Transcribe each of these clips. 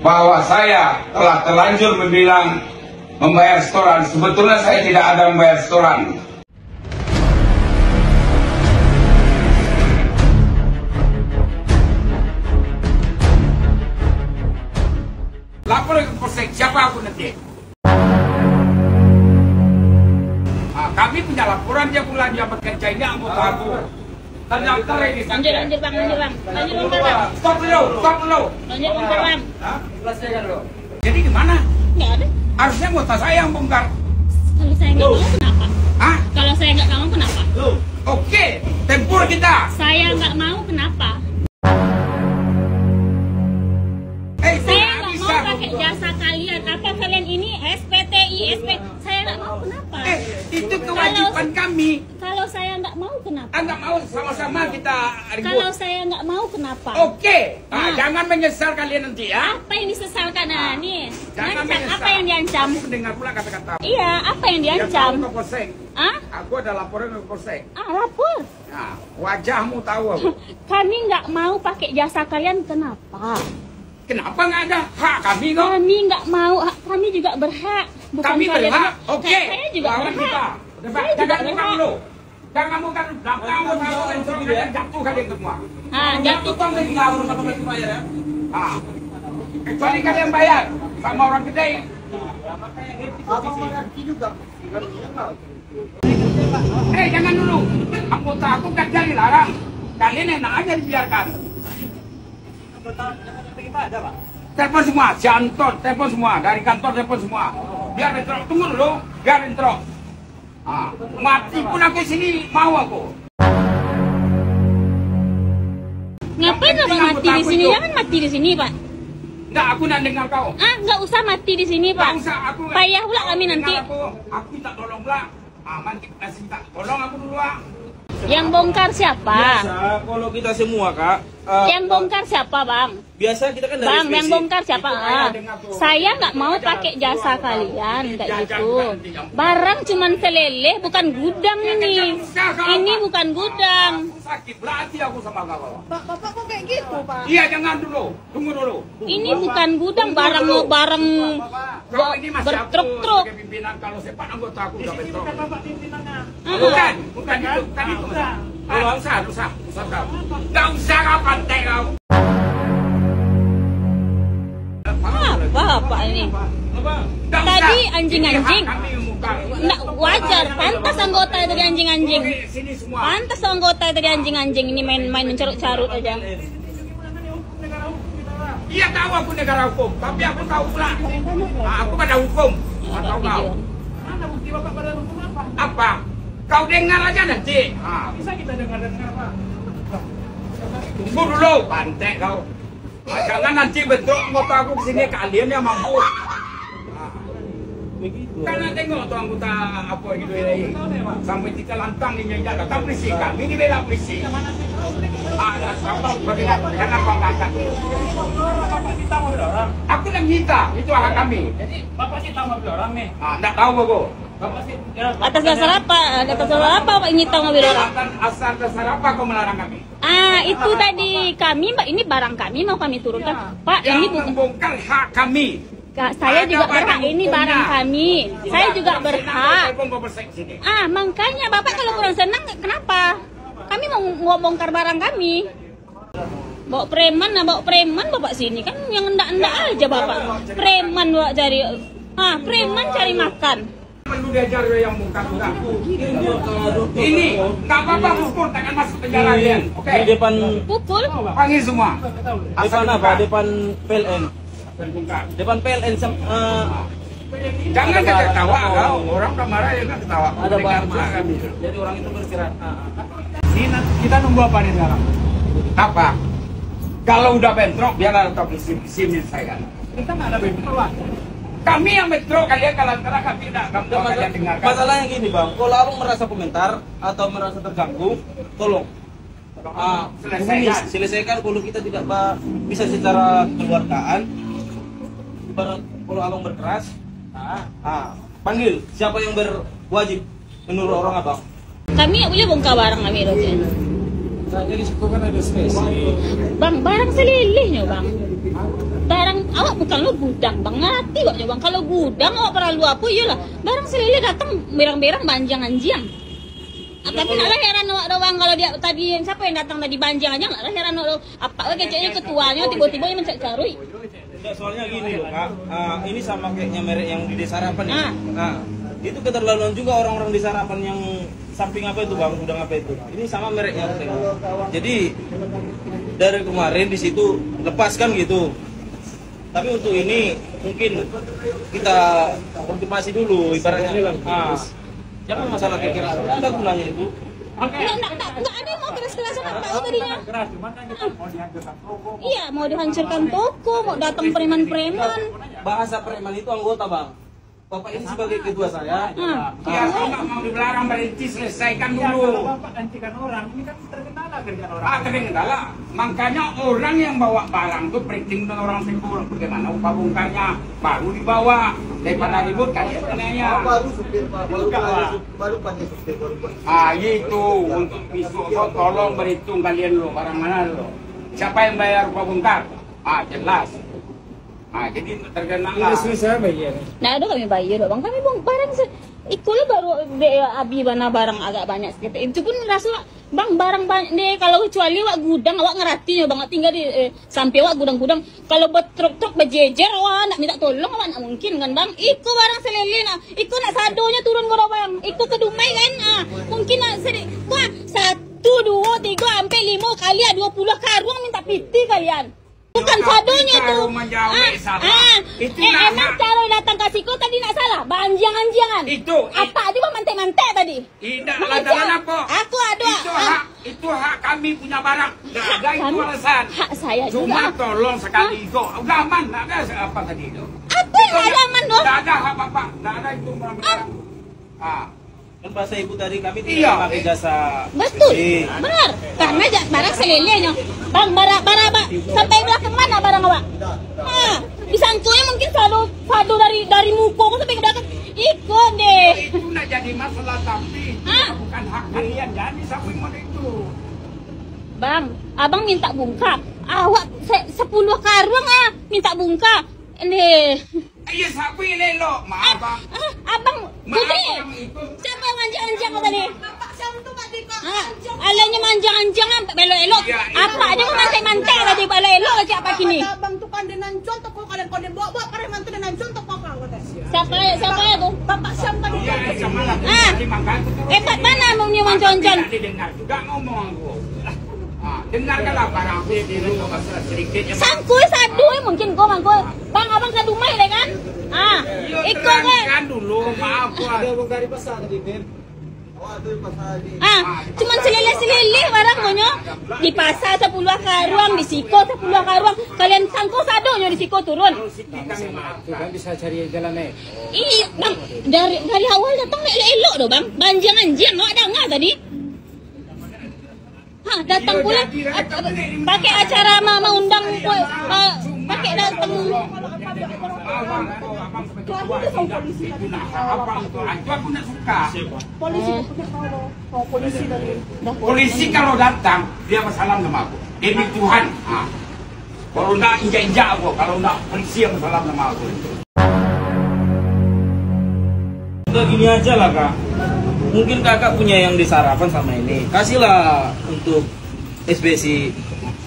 bahwa saya telah terlanjur membilang membayar setoran. Sebetulnya saya tidak ada membayar setoran. Lapor ke Polsek, siapa aku nanti? Ah, kami punya laporan dia pula dia bekerja ini anggota aku. Ternyata ini Lanjut, lanjut bang, lanjut bang. Lanjut bongkar bang. Stop dulu, stop dulu. Lanjut bongkar bang. Hah? Jadi gimana? Nggak ada. Harusnya anggota saya yang bongkar. Kalau saya nggak mau kenapa? Hah? Kalau saya nggak mau kenapa? Oke, tempur kita. Saya nggak mau kenapa? Eh, Saya nggak mau pakai jasa kalian. Apa kalian ini SPTI, SP? Saya nggak mau kenapa? Eh, itu kewajiban kami. Kalau saya nggak mau kenapa? Anda mau sama-sama kita Kalau ribut. saya nggak mau kenapa? Oke, ah, Ah. jangan menyesal kalian nanti ya. Apa yang disesalkan nah, nih? Jangan Ngancam, menyesal. apa yang diancam? Aku mendengar pula kata-kata. Iya, apa yang Ya, diancam? tahu ke Polsek. Ah? Aku ada laporan ke Polsek. Ah, lapor. Nah, wajahmu tahu aku. Kami nggak mau pakai jasa kalian. Kenapa? Kenapa nggak ada hak kami kok? Kami nggak mau. hak Kami juga berhak. Bukan Kami berhak. Oke. Saya, saya juga Lawan berhak. kita. Debat. Saya juga berhak. dulu. Jangan bukan belakang kamu tahu kan kalian jatuh kalian semua. Ah, Jatuh kau lagi ngawur sama kalian bayar ya. Ah. Kecuali kalian bayar sama orang gede. Eh jangan dulu. Anggota aku kan jadi larang. Kalian enak aja dibiarkan. Telepon semua, jantor, telepon semua, dari kantor telepon semua. Biar intro, tunggu dulu, biar intro. Ah, mati pun aku sini mau aku. Ngapain penting mati di sini? Jangan mati di sini, Pak. Enggak, aku nak dengar kau. Ah, nggak usah mati di sini, Enggak Pak. usah aku. Payah pula kami nanti. Aku, aku minta tolong pula. Ah, nanti kasih minta tolong aku dulu ah. Yang bongkar siapa? Biasa kalau kita semua kak, eh, Yang bongkar siapa, Bang? biasa kita kan dari Bang, yang SPC. bongkar siapa? Ah, saya nggak mau pakai jasa kalian kayak gitu. Barang cuman seleleh, bukan gudang ini. Ini bukan gudang. Sakit berarti aku sama kau. Pak, Bapak kok kayak gitu, Pak? Iya, jangan dulu. Tunggu dulu. Ini bukan gudang barang barang Kau ini masih aku bertruk-truk. sebagai pimpinan kalau sepak anggota aku udah bentrok. Ah, Bukan, bukan itu, bukan itu. Ah, Nggak usah, nggak usah, usah kau. Nggak usah kau pantai kau. Apa apa ini? Tadi anjing-anjing. Nggak wajar, pantas anggota dari anjing-anjing. Oke, Sini semua. Pantas anggota dari anjing-anjing ini main-main mencarut-carut aja. Iya tahu aku negara hukum, tapi aku tahu pula. Ah, aku pada hukum. Ah, tahu kau. Apa? Kau dengar aja nanti. Ah. Bisa kita dengar-dengar apa? Tunggu dulu, pantek kau. Ah, jangan nanti bentuk anggota aku di sini kalian yang mampu. Ah. Begitu. Karena tengok tuh anggota apa gitu ini. Sampai kita lantang yang jaga. Kan polisi kami ini bela polisi. Ah, dan sabar, bagaimana? Jangan kau angkat dulu. Aku yang minta, itu hak kami. Jadi Bapak sih tahu mobil orang nih. Ah, enggak tahu Bogo. Bapak Atas dasar apa? Atas dasar apa Pak ini tahu mobil orang? Asal dasar apa kau melarang kami? Ah, itu tadi kami, Mbak, ini barang kami mau kami turunkan. Pak, Yang ini bukan membongkar hak kami. Kak, saya juga berhak. Ini hukumnya. barang kami. Saya juga berhak. Ah, makanya Bapak kalau kurang senang kenapa? Kami mau mau bongkar barang kami. Bawa preman, nah bawa preman Bapak sini kan yang endak-endak aja Bapak. Preman bawa cari ah, preman cari makan. Diajar yang. Ini nggak apa-apa pukul, takkan masuk penjara kalian. Oke, Di depan Pukul. panggil semua. depan apa? Depan PLN. Depan PLN sam- eh, Jangan kita ketawa kau. Orang udah marah ya kan ketawa. ada marah kami. Jadi orang itu beristirahat. Ah, ah. Ini kita nunggu apa nih sekarang? Apa? Kalau udah bentrok, biar ada top isi sini saya. Kita nggak ada bentrok. Kami yang bentrok, kalian kalau antara kami tidak kamu kalian masalah, dengarkan. masalahnya gini bang, kalau abang merasa komentar atau merasa terganggu, tolong ah, Selesaikan. selesaikan kalau kita tidak bisa secara keluargaan. Ibarat kalau abang berkeras, ah, ah, panggil siapa yang berwajib menurut orang abang. Kami boleh bongkar barang kami Roger. Jadi situ kan ada spesi. Bang, barang selelehnya bang. Barang awak bukan lo gudang bang ngerti kok ya bang kalau gudang awak perlu apa iyalah barang selele datang berang-berang banjang anjing Ah, tapi nak lah heran awak doang kalau dia tadi siapa yang datang tadi banjang aja nggak lah heran awak apa keceknya ketuanya tiba-tiba dia mencari carui Enggak, soalnya gini loh kak, Ah, ini sama kayaknya merek yang di desa harapan ya. Ah. Nah, itu keterlaluan juga orang-orang di desa harapan yang samping apa itu bang, gudang apa itu. Ini sama mereknya tengok. Jadi dari kemarin di situ lepaskan gitu. Tapi untuk ini mungkin kita konfirmasi dulu ibaratnya. Ah, jangan masalah kira-kira ada gunanya itu. nggak nggak apa tahu tadinya kan iya mau dihancurkan toko mau datang preman-preman Bahasa preman itu anggota bang. Bapak ini sebagai ketua saya. Ah. Ya, kalau nggak mau dilarang berhenti selesaikan Ya, kalau dulu. bapak hentikan orang, ini kan terkenal kerjaan orang. Ah, kendala. Makanya orang yang bawa barang tuh printing dengan orang simpul. Bagaimana upah bongkarnya baru dibawa daripada ribut kan ya sebenarnya. baru supir pak baru baru baru pakai supir baru pak Ah itu untuk besok kau tolong berhitung kalian lo barang mana lo. Siapa yang bayar upah bongkar? Ah jelas. Ah jadi terkenal lah. saya bayar. Nah, ada kami bayar, bang. Kami bang barang se ikulah baru de abi mana barang agak banyak sedikit. Itu pun rasa bang barang banyak deh. Kalau kecuali wak gudang, awak ngerti ya bang. Tinggal di eh, sampai wak gudang-gudang. Kalau bertruk-truk berjejer, wah nak minta tolong awak nak mungkin kan bang. Iku barang selele nah. Iku nak sadonya turun gua bang. Iku kedumai kan. Ah, mungkin nak sedih. Wah satu dua tiga sampai lima kali ah, dua puluh karung minta piti kalian. Bukan sadonya tuh. ah. Itu eh, nak- emang kalau datang kasih kau tadi nak salah? Banjang-anjangan. Itu, Apa dia mantek-mantek tadi? Tidak ada apa. Aku ada. Itu Ah. hak, itu hak kami punya barang. Tidak ada itu alasan. Hak saya Cuma juga. tolong sekali itu. Udah aman, tidak ada apa tadi itu. Apa yang ada aman dong? Tidak ada hak bapak, tidak ada itu barang-barang. Ah. Kan bahasa ibu tadi kami Iya. tidak pakai jasa. Betul, benar. Karena barang selelenya. Bang, barang, barang, barang. Sampai belakang mana barang awak? Ah, disangkunya mungkin sado, sado dari dari muka kau sampai ke belakang. Ikut deh. Itu tidak jadi masalah tapi Ah. bukan hak kalian. Jadi yang mau itu? Bang, abang minta bungka. Awak se- sepuluh karung ah, minta bungka. Ini. Iya siapa yang lelok? Maaf bang. Ah, abang, Maaf Putri. bang itu. Siapa yang kau? Ah, alanya manjang-anjang sampai belok-elok. Iya, itu. Apa aja kau mantek-mantek tadi belok-elok aja apa kini? Bang tu kan dengan contoh kau kalian kau bawa bawa pada mantu dengan contoh kau kau. Siapa siapa ya tuh? Bapak Syam kan Iya, lah. Ah. Eh, kat mana mau nyewa Maka manjang-anjang? Tidak didengar juga ngomong aku. Ah, dengarkanlah barang dulu sedikit yang Sangkui sadu eh, mungkin kau mangkui. Bang abang sadu mai kan? Ah, Iya, ikut kan? dulu, maaf dia bongkar di pasar tadi Ah, cuman selele-selele barang monyo. Di pasar sepuluh karung, di siko sepuluh karung. Kalian sangkut sadu nyo di siko turun. Kan bisa cari. Iya, bang. Dari dari awal datang elok-elok doh, bang. Banjang anjing, no ada nggak tadi? Hah, datang Iya, pula pakai acara mama undang kue, uh, pakai datang Nak abang tu. Aku aku nak suka. polisi pakai kau. Oh polisi dari. Polisi kalau datang dia bersalam sama aku. Demi Tuhan. Ah. Kalau nak injak-injak aku, kalau nak polisi yang bersalam sama aku. Udah gini aja lah kak. Mungkin kakak punya yang di sarapan sama ini. Kasihlah untuk SBC.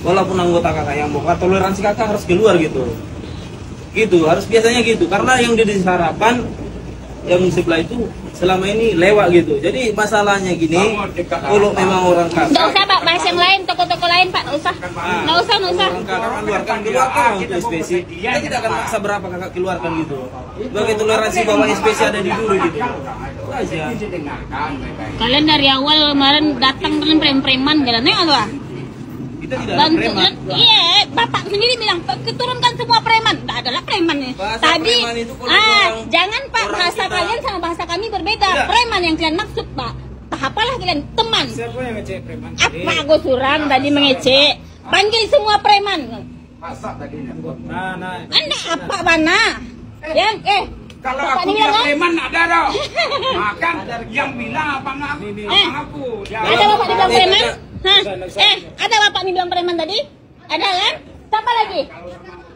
Walaupun anggota kakak yang bongkar, toleransi kakak harus keluar gitu. Gitu, harus biasanya gitu. Karena yang di sarapan, yang sebelah itu selama ini lewat gitu. Jadi masalahnya gini, kalau memang orang Nggak kakak, usah pak, bahas yang lain, toko-toko lain pak, nggak usah. Nggak usah, nggak usah. orang kakak keluarkan, keluarkan untuk SPC. Kita tidak akan maksa berapa kakak keluarkan gitu. Sebagai toleransi bahwa SPC ada di dulu gitu. Itu aja. Kalian dari awal kemarin datang dengan prem-preman jalannya apa? Kita tidak ada preman. iya, bapak sendiri bilang keturunkan semua preman. Tidak adalah preman nih. Bahasa Tadi, preman itu ah, orang- jangan pak orang bahasa kita- kalian sama bahasa kami berbeda. Tidak. Preman yang kalian maksud pak. Tahapalah kalian teman. Siapa yang ngecek preman? Apa aku surang tadi mengecek? Panggil semua preman. Masak tadi. Nah, nah. Anda apa mana? Yang eh Kalau Bapak aku bilang preman ada dong. Makan yang bilang abang aku, Eh. abang aku. Dia Ada bapak dibilang Eh, preman? Hah? Eh, ada bapak dibilang preman tadi? Ada kan? Siapa lagi?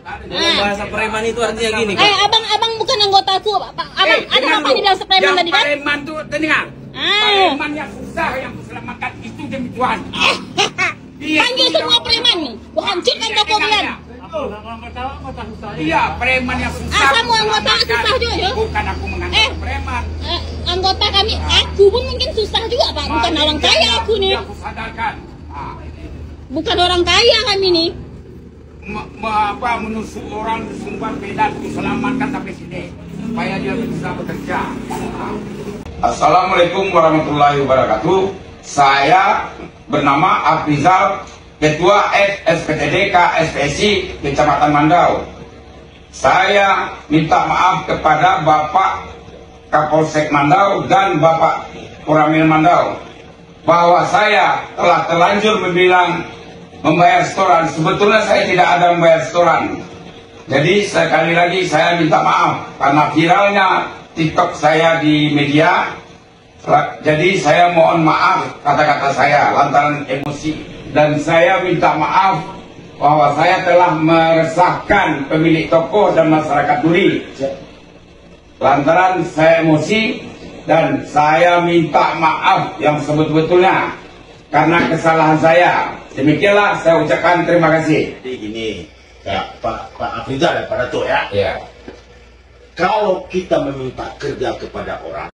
Dalam bahasa preman itu artinya gini Eh, abang abang bukan anggotaku. Abang, abang ada dengar apa lu. dibilang preman yang tadi kan? Preman tuh dengar. Ah. Preman yang susah yang kuselamatkan itu demi Tuhan. Iya, Panggil itu semua preman. Gua hancurkan Iya, toko kalian. Iya, preman yang susah. Ah, kamu anggota susah juga, ya? Bukan aku menganggap Eh. preman. Eh, anggota kami, aku pun mungkin susah juga pak. Bukan orang kaya aku nih. yang aku sadarkan. Bukan orang kaya kami me- apa menusuk orang sumber beda diselamatkan sampai sini supaya dia bisa bekerja. Assalamualaikum warahmatullahi wabarakatuh. Saya bernama Afrizal, Ketua SPTD KSPSI Kecamatan Mandau. Saya minta maaf kepada Bapak Kapolsek Mandau dan Bapak Koramil Mandau bahwa saya telah terlanjur membilang membayar setoran. Sebetulnya saya tidak ada membayar setoran. Jadi sekali lagi saya minta maaf karena viralnya TikTok saya di media. Jadi saya mohon maaf kata-kata saya lantaran emosi dan saya minta maaf bahwa saya telah meresahkan pemilik toko dan masyarakat Duri. Lantaran saya emosi dan saya minta maaf yang sebetulnya karena kesalahan saya. Demikianlah saya ucapkan terima kasih. Jadi gini, ya Pak Pak Afrizal ya Pak Dato ya. Ya. Kalau kita meminta kerja kepada orang